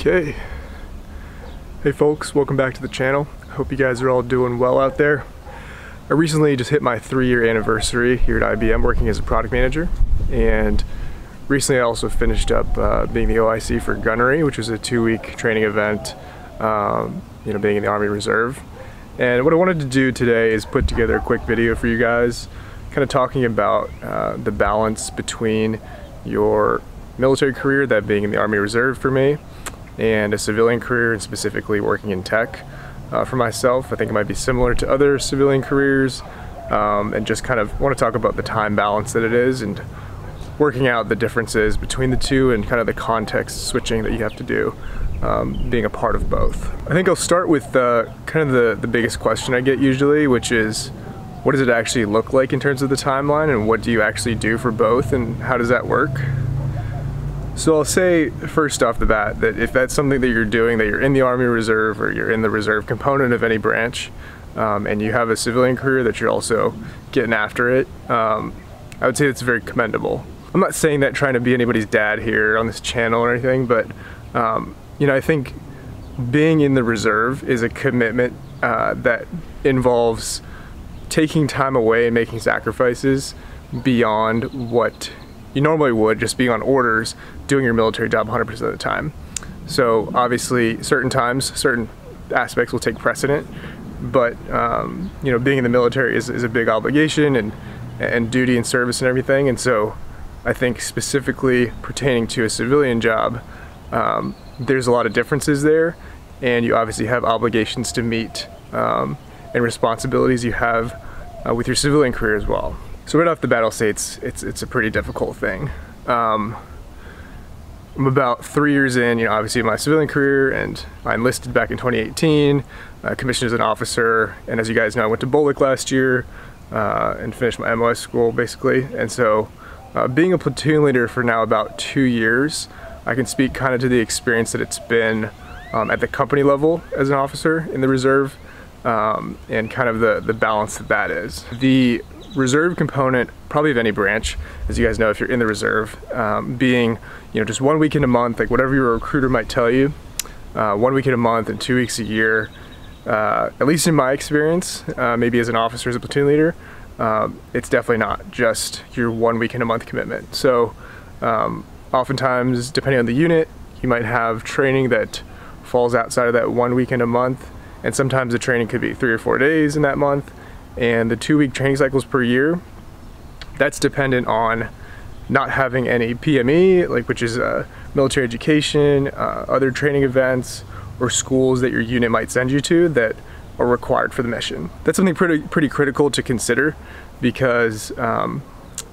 Okay. Hey folks, welcome back to the channel. Hope you guys are all doing well out there. I recently just hit my three year anniversary here at IBM working as a product manager and recently I also finished up uh, being the OIC for Gunnery which was a two week training event um, you know being in the Army Reserve and what I wanted to do today is put together a quick video for you guys kind of talking about uh, the balance between your military career, that being in the Army Reserve for me, and a civilian career, and specifically working in tech uh, for myself. I think it might be similar to other civilian careers, um, and just kind of want to talk about the time balance that it is and working out the differences between the two and kind of the context switching that you have to do. Um, being a part of both. I think I'll start with uh, kind of the, the biggest question I get usually, which is what does it actually look like in terms of the timeline and what do you actually do for both and how does that work? So I'll say first off the bat that if that's something that you're doing, that you're in the Army Reserve or you're in the reserve component of any branch, um, and you have a civilian career that you're also getting after it, um, I would say it's very commendable. I'm not saying that trying to be anybody's dad here on this channel or anything, but um, you know, I think being in the reserve is a commitment uh, that involves taking time away and making sacrifices beyond what you normally would just being on orders doing your military job 100% of the time. So obviously certain times, certain aspects will take precedent, but um, you know, being in the military is, is a big obligation and, and duty and service and everything. And so I think specifically pertaining to a civilian job, um, there's a lot of differences there and you obviously have obligations to meet um, and responsibilities you have uh, with your civilian career as well. So right off the bat, I'll say it's it's it's a pretty difficult thing. Um, I'm about three years in, you know, obviously my civilian career, and I enlisted back in 2018, uh, commissioned as an officer, and as you guys know, I went to BOLC last year uh, and finished my MOS school basically. And so, uh, being a platoon leader for now about two years, I can speak kind of to the experience that it's been um, at the company level as an officer in the reserve. Um, and kind of the, the balance that that is. The reserve component, probably of any branch, as you guys know if you're in the reserve, um, being you know just one week in a month, like whatever your recruiter might tell you, uh, one week in a month and two weeks a year. Uh, at least in my experience, uh, maybe as an officer, as a platoon leader, um, it's definitely not just your one week in a month commitment. So um, oftentimes, depending on the unit, you might have training that falls outside of that one week in a month, and sometimes the training could be three or four days in that month, and the two week training cycles per year, that's dependent on not having any PME, like which is uh, military education, uh, other training events, or schools that your unit might send you to that are required for the mission. That's something pretty pretty critical to consider because um,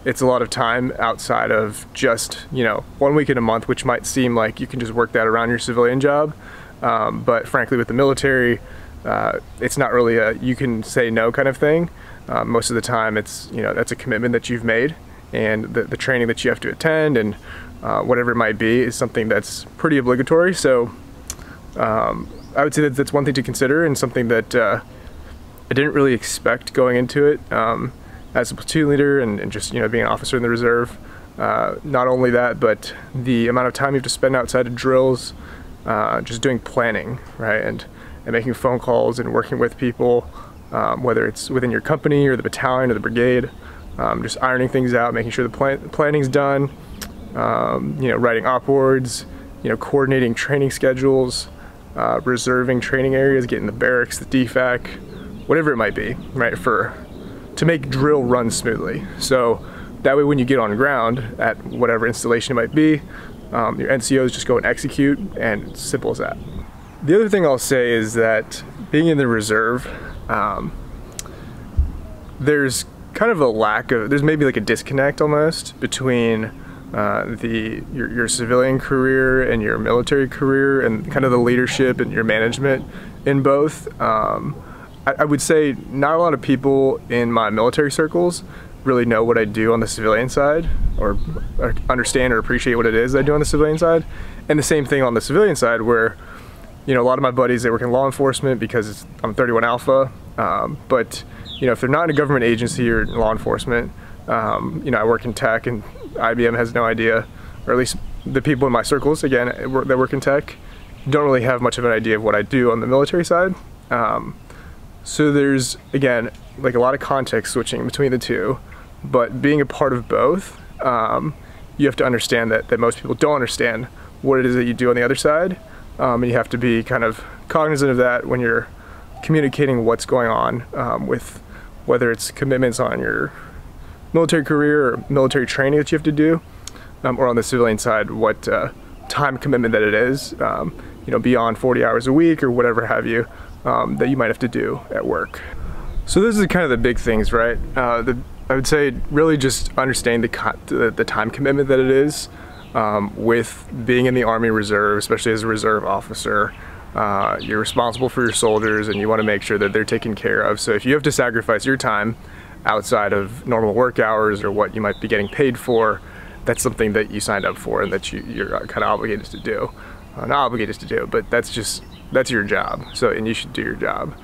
it's a lot of time outside of just you know one week in a month, which might seem like you can just work that around your civilian job. Um, but frankly, with the military, uh, it's not really a you can say no kind of thing. Uh, most of the time, it's you know that's a commitment that you've made, and the, the training that you have to attend and uh, whatever it might be is something that's pretty obligatory. So um, I would say that that's one thing to consider and something that uh, I didn't really expect going into it um, as a platoon leader and, and, just you know being an officer in the reserve. Uh, not only that, but the amount of time you have to spend outside of drills, uh, just doing planning, right, and and making phone calls and working with people, um, whether it's within your company or the battalion or the brigade, um, just ironing things out, making sure the plan planning's done, um, you know, writing OPORDs, you know, coordinating training schedules, uh, reserving training areas, getting the barracks, the DFAC, whatever it might be, right, for to make drill run smoothly. So that way when you get on ground at whatever installation it might be, um, your NCOs just go and execute and simple as that. The other thing I'll say is that being in the reserve, um, there's kind of a lack of, there's maybe like a disconnect almost between uh, the your, your, civilian career and your military career and kind of the leadership and your management in both. Um, I, I, would say not a lot of people in my military circles really know what I do on the civilian side or, or understand or appreciate what it is I do on the civilian side. And the same thing on the civilian side where you know, a lot of my buddies, they work in law enforcement because I'm 31 Alpha. Um, but, you know, if they're not in a government agency or law enforcement, um, you know, I work in tech and IBM has no idea, or at least the people in my circles, again, that work in tech, don't really have much of an idea of what I do on the military side. Um, so there's, again, like a lot of context switching between the two, but being a part of both, um, you have to understand that, that most people don't understand what it is that you do on the other side. Um, and you have to be kind of cognizant of that when you're communicating what's going on um, with whether it's commitments on your military career or military training that you have to do, um, or on the civilian side, what uh, time commitment that it is, um, you know, beyond 40 hours a week or whatever have you, um, that you might have to do at work. So this is kind of the big things, right? Uh, the, I would say really just understanding the, the, the time commitment that it is um, with being in the Army Reserve, especially as a reserve officer. Uh, you're responsible for your soldiers and you want to make sure that they're taken care of. So if you have to sacrifice your time outside of normal work hours or what you might be getting paid for, that's something that you signed up for and that you, are kind of obligated to do. Uh, not obligated to do, but that's just, that's your job. So, and you should do your job.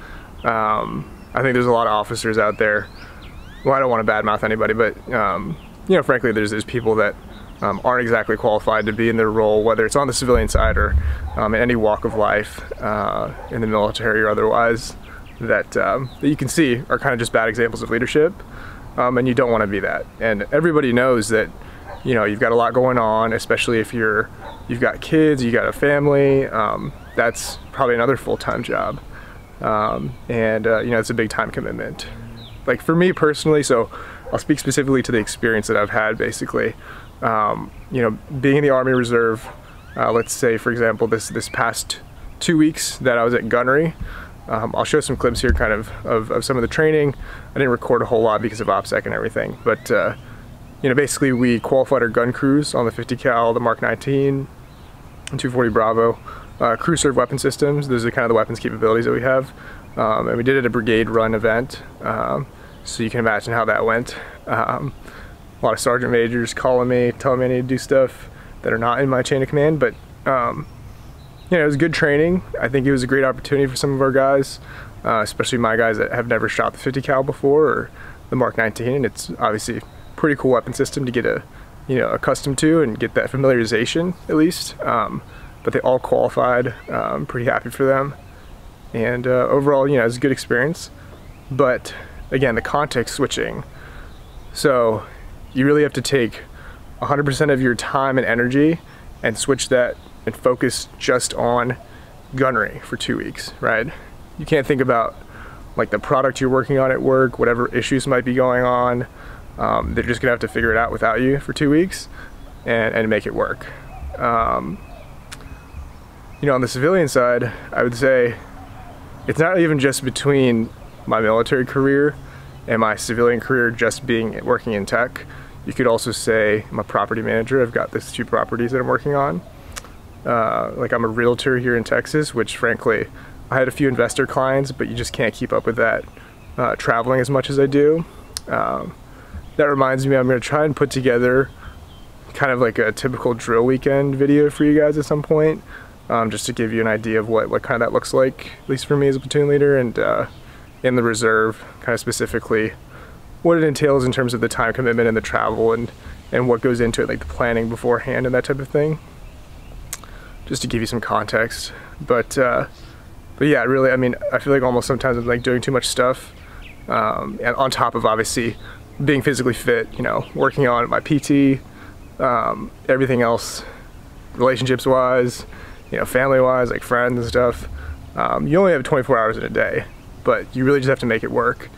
Um, I think there's a lot of officers out there, well, I don't want to badmouth anybody, but, um, you know, frankly, there's, there's people that um, aren't exactly qualified to be in their role, whether it's on the civilian side or um, in any walk of life, uh, in the military or otherwise, that, um, that you can see are kind of just bad examples of leadership, um, and you don't want to be that. And everybody knows that, you know, you've got a lot going on, especially if you're, you've got kids, you got a family, um, that's probably another full-time job. Um, and, uh, you know, it's a big time commitment. Like for me personally, so I'll speak specifically to the experience that I've had basically um, you know, being in the Army Reserve, uh, let's say, for example, this, this past two weeks that I was at Gunnery, um, I'll show some clips here kind of, of, of, some of the training. I didn't record a whole lot because of OPSEC and everything, but uh, you know, basically we qualified our gun crews on the 50 cal, the Mark 19, 240 Bravo, uh, crew serve weapon systems. Those are kind of the weapons capabilities that we have. Um, and we did it at a brigade run event. Um, so you can imagine how that went. A lot of sergeant majors calling me, telling me I need to do stuff that are not in my chain of command. But um, you know, it was good training. I think it was a great opportunity for some of our guys, uh, especially my guys that have never shot the 50 cal before or the Mark 19. And it's obviously pretty cool weapon system to get a you know accustomed to and get that familiarization at least. Um, but they all qualified. I'm um, pretty happy for them. And uh, overall, you know, it was a good experience. But again, the context switching. So you really have to take 100% of your time and energy and switch that and focus just on gunnery for two weeks, right? You can't think about like the product you're working on at work, whatever issues might be going on. Um, they're just gonna have to figure it out without you for two weeks and, and make it work. Um, you know, on the civilian side, I would say it's not even just between my military career and my civilian career just being working in tech. You could also say I'm a property manager. I've got these two properties that I'm working on. Uh, like I'm a realtor here in Texas, which frankly, I had a few investor clients, but you just can't keep up with that uh, traveling as much as I do. Um, that reminds me, I'm gonna try and put together kind of like a typical drill weekend video for you guys at some point, um, just to give you an idea of what, what kind of that looks like, at least for me as a platoon leader and uh, in the reserve, kind of specifically what it entails in terms of the time commitment and the travel and, and what goes into it, like the planning beforehand and that type of thing. Just to give you some context. But, uh, but yeah, really, I mean, I feel like almost sometimes I'm like doing too much stuff. Um, and on top of obviously being physically fit, you know, working on my PT, um, everything else, relationships wise, you know, family wise, like friends and stuff. Um, you only have 24 hours in a day, but you really just have to make it work.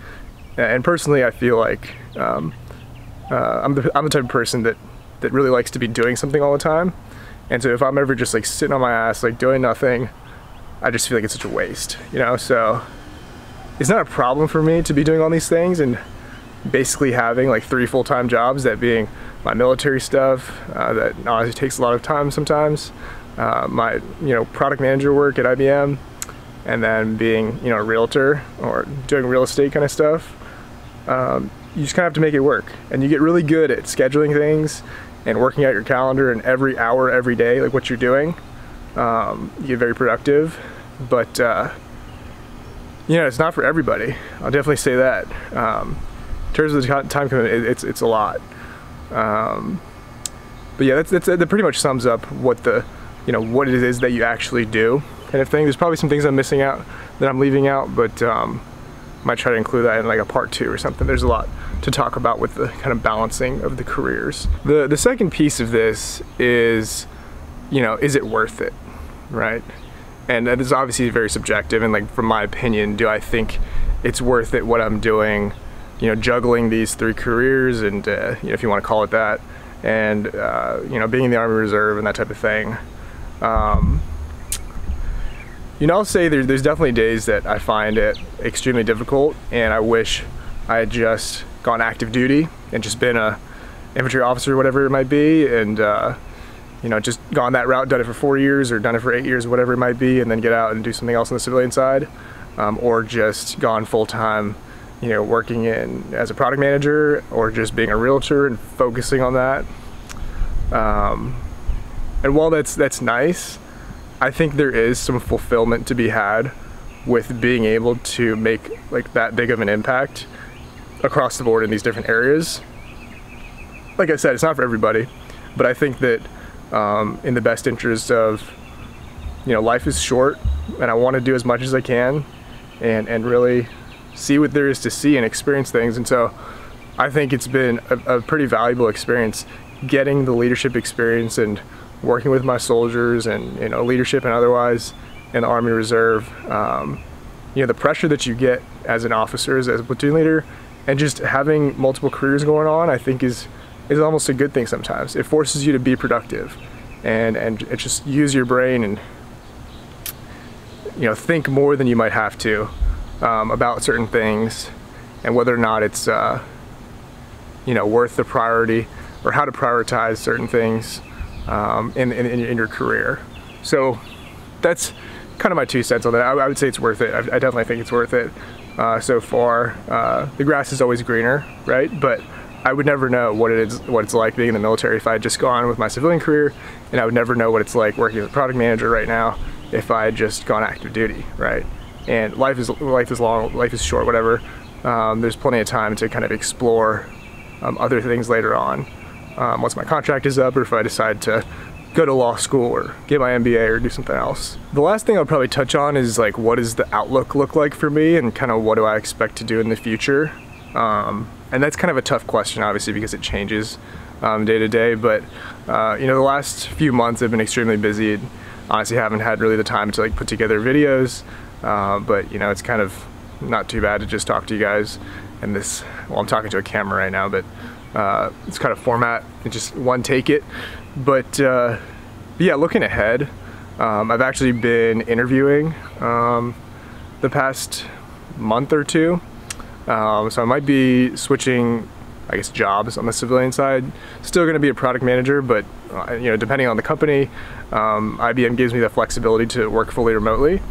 And personally, I feel like um, uh, I'm, the, I'm the type of person that, that really likes to be doing something all the time. And so if I'm ever just like sitting on my ass, like doing nothing, I just feel like it's such a waste, you know? So it's not a problem for me to be doing all these things and basically having like three full-time jobs, that being my military stuff, uh, that honestly takes a lot of time sometimes, uh, my, you know, product manager work at IBM, and then being, you know, a realtor or doing real estate kind of stuff um, you just kind of have to make it work. And you get really good at scheduling things and working out your calendar and every hour, every day, like what you're doing. Um, you get very productive, but uh, you know, it's not for everybody. I'll definitely say that. Um, in terms of the time commitment, it's, it's a lot. Um, but yeah, that's, that's, that pretty much sums up what the you know, what it is that you actually do kind of thing. There's probably some things I'm missing out that I'm leaving out, but um, might try to include that in like a part two or something. There's a lot to talk about with the kind of balancing of the careers. The, the second piece of this is, you know, is it worth it, right? And that is obviously very subjective and like from my opinion, do I think it's worth it what I'm doing, you know, juggling these three careers and, uh, you know, if you want to call it that, and, uh, you know, being in the Army Reserve and that type of thing. Um, you know, I'll say there, there's definitely days that I find it extremely difficult and I wish I had just gone active duty and just been a infantry officer or whatever it might be and uh, you know just gone that route done it for four years or done it for eight years whatever it might be and then get out and do something else on the civilian side um, or just gone full-time you know working in as a product manager or just being a realtor and focusing on that. Um, and while that's that's nice I think there is some fulfillment to be had with being able to make like that big of an impact across the board in these different areas. Like I said, it's not for everybody, but I think that um, in the best interest of, you know, life is short and I want to do as much as I can and, and really see what there is to see and experience things. And so I think it's been a, a pretty valuable experience getting the leadership experience and working with my soldiers and you know leadership and otherwise in the Army Reserve. Um, you know the pressure that you get as an officer, as a platoon leader, and just having multiple careers going on, I think is is almost a good thing sometimes. It forces you to be productive, and and it just use your brain and you know think more than you might have to um, about certain things, and whether or not it's uh, you know worth the priority or how to prioritize certain things um, in, in, in, your career. So that's kind of my two cents on that. I, I would say it's worth it. I, I, definitely think it's worth it uh, so far. Uh, the grass is always greener, right? But I would never know what it is, what it's like being in the military if I had just gone with my civilian career, and I would never know what it's like working as a product manager right now if I had just gone active duty, right? And life is life is long, life is short, whatever. Um, there's plenty of time to kind of explore um, other things later on um, once my contract is up or if I decide to go to law school or get my MBA or do something else. The last thing I'll probably touch on is like what does the outlook look like for me and kind of what do I expect to do in the future. Um, and that's kind of a tough question obviously because it changes um, day to day but uh, you know the last few months I've been extremely busy and honestly haven't had really the time to like put together videos uh, but you know it's kind of not too bad to just talk to you guys and this well I'm talking to a camera right now but uh, it's kind of format and just one take it. But uh, yeah, looking ahead, um, I've actually been interviewing um, the past month or two. Um, so I might be switching, I guess, jobs on the civilian side. Still going to be a product manager, but uh, you know, depending on the company, um, IBM gives me the flexibility to work fully remotely.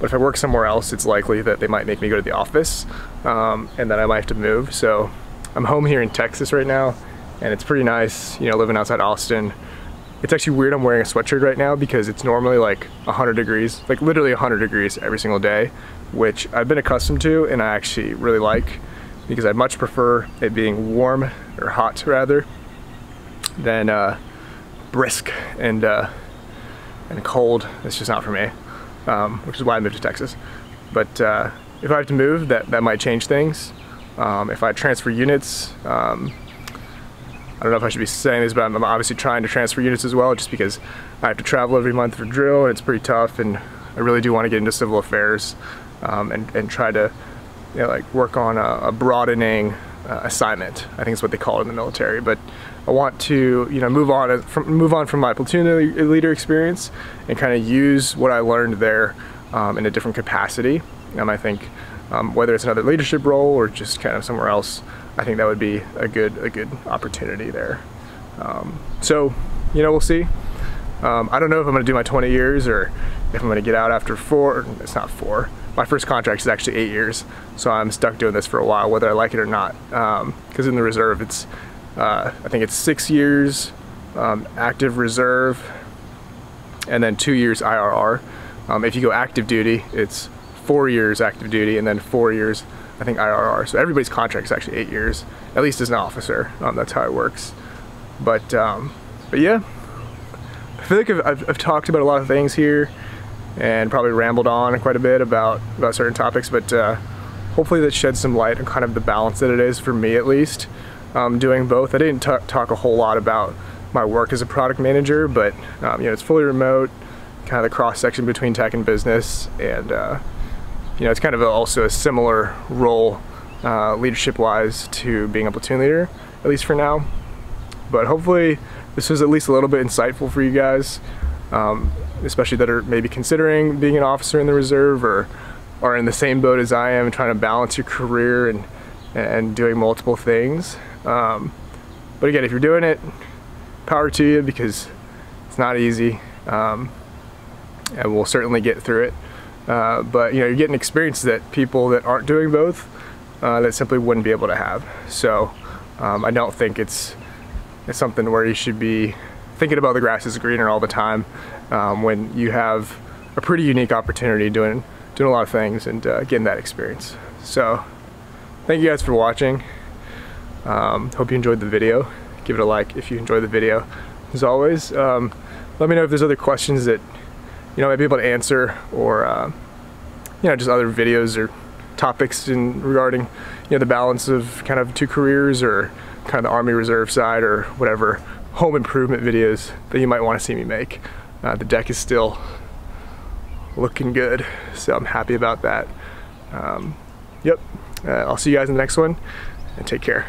But if I work somewhere else, it's likely that they might make me go to the office, um, and then I might have to move. So I'm home here in Texas right now and it's pretty nice, you know, living outside Austin. It's actually weird I'm wearing a sweatshirt right now because it's normally like 100 degrees, like literally 100 degrees every single day, which I've been accustomed to and I actually really like because I much prefer it being warm or hot rather than uh, brisk and uh, and cold. It's just not for me, um, which is why I moved to Texas. But uh, if I have to move, that, that might change things. Um, if I transfer units, um, I don't know if I should be saying this, but I'm, obviously trying to transfer units as well, just because I have to travel every month for drill, and it's pretty tough, and I really do want to get into civil affairs um, and, and try to you know, like work on a, a broadening uh, assignment. I think is what they call it in the military, but I want to you know move on uh, from move on from my platoon leader experience and kind of use what I learned there um, in a different capacity. And I think um, whether it's another leadership role or just kind of somewhere else, I think that would be a good a good opportunity there. Um, so, you know, we'll see. Um, I don't know if I'm going to do my 20 years or if I'm going to get out after four. It's not four. My first contract is actually eight years, so I'm stuck doing this for a while, whether I like it or not. Because um, in the reserve, it's uh, I think it's six years um, active reserve, and then two years IRR. Um, if you go active duty, it's four years active duty and then four years, I think IRR. So everybody's contract is actually eight years, at least as an officer. Um, that's how it works. But um, but yeah, I feel like I've, I've, I've, talked about a lot of things here and probably rambled on quite a bit about, about certain topics, but uh, hopefully that sheds some light on kind of the balance that it is for me at least, um, doing both. I didn't talk a whole lot about my work as a product manager, but um, you know, it's fully remote, kind of the cross section between tech and business, and uh, you know, it's kind of a, also a similar role uh, leadership-wise to being a platoon leader, at least for now. But hopefully this was at least a little bit insightful for you guys, um, especially that are maybe considering being an officer in the reserve or are in the same boat as I am, trying to balance your career and and doing multiple things. Um, but again, if you're doing it, power to you because it's not easy, um, and we'll certainly get through it. Uh, but you know, you're getting experience that people that aren't doing both uh, that simply wouldn't be able to have. So um, I don't think it's it's something where you should be thinking about the grass is greener all the time um, when you have a pretty unique opportunity doing doing a lot of things and uh, getting that experience. So thank you guys for watching. Um, hope you enjoyed the video. Give it a like if you enjoyed the video. As always, um, let me know if there's other questions that you know might be able to answer or uh, you know just other videos or topics in regarding you know the balance of kind of two careers or kind of the Army Reserve side or whatever home improvement videos that you might want to see me make. Uh, the deck is still looking good, so I'm happy about that. Um, yep, uh, I'll see you guys in the next one, and take care.